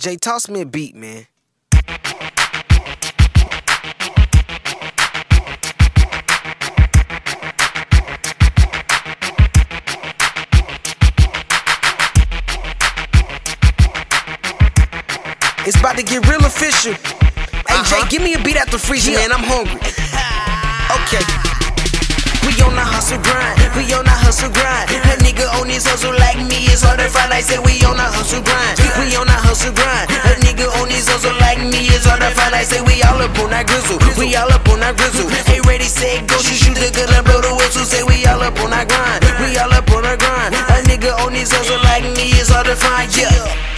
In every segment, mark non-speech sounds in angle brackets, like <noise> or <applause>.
Jay, toss me a beat, man. It's about to get real official. Hey, Jay, Uh-huh. give me a beat out the freezer, man. I'm hungry. <laughs> Okay. We on the hustle grind, we on the hustle grind. A nigga on this hustle like me, it's hard to find. I said we hustle grind. A nigga on this hustle like me, is hard to find. I say we all up on that grizzle, we all up on that grizzle. Hey, ready, say go, she shoot the gun and blow the whistle. Say we all up on that grind, we all up on that grind. A nigga on this hustle like me, is hard to find. Yeah.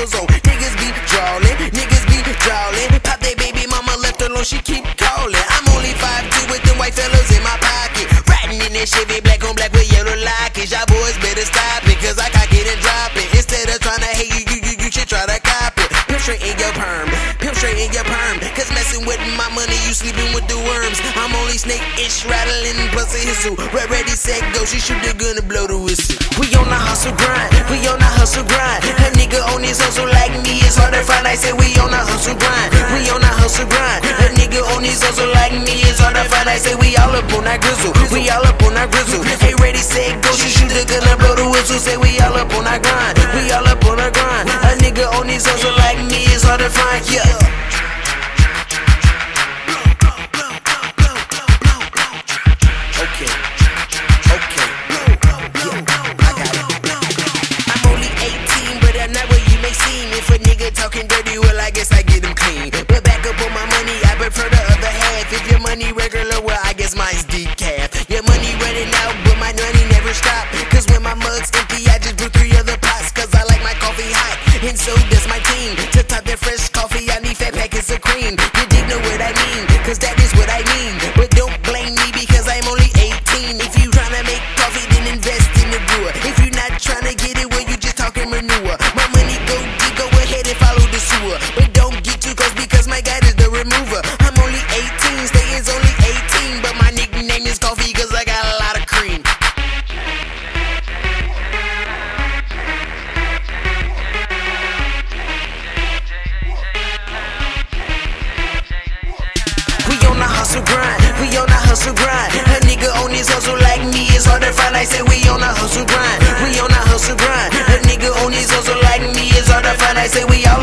Niggas be drawlin', niggas be drawlin'. Pop that baby mama left alone, she keep calling. I'm only 5'2 with them white fellas in my pocket. Riding in that Chevy, black on black with yellow lockets. Y'all boys better stop it, cause I can't get and drop it. Instead of trying to hate you, you, you, you should try to cop it. Pimp straight in your perm, pimp straight in your perm. Cause messing with my money, you sleeping with the worms. I'm only snake ish rattling, plus a hissle. Red, ready, set, go. She shoot the gun and blow the whistle. We on the hustle grind, we on the hustle grind. A nigga on this hustle like me, it's hard to find. I say we on the hustle grind, we on the hustle grind. A nigga on this hustle like me, it's hard to find. I say we all up on that grizzle, we all up on that grizzle. Hey, ready, set, go. She shoot the gun and blow the whistle. Say we all up on that grind, we all up on that grind. A nigga on this hustle like me, it's hard to find. Yeah. Sewer. But don't get too close because my guy is the remover. I'm only 18, staying's only 18. But my nickname is coffee cause I got a lot of cream. We on the hustle grind, we on the hustle grind. A nigga on this hustle like me, it's hard to find. I say we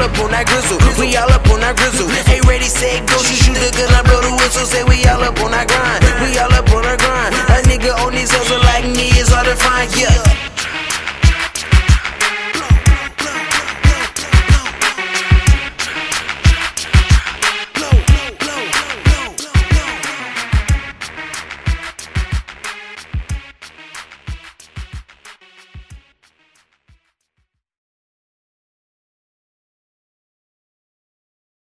up on that grizzle, we all up on that grizzle. Hey, ready, set, go. She shoot the gun, I blow the whistle. Say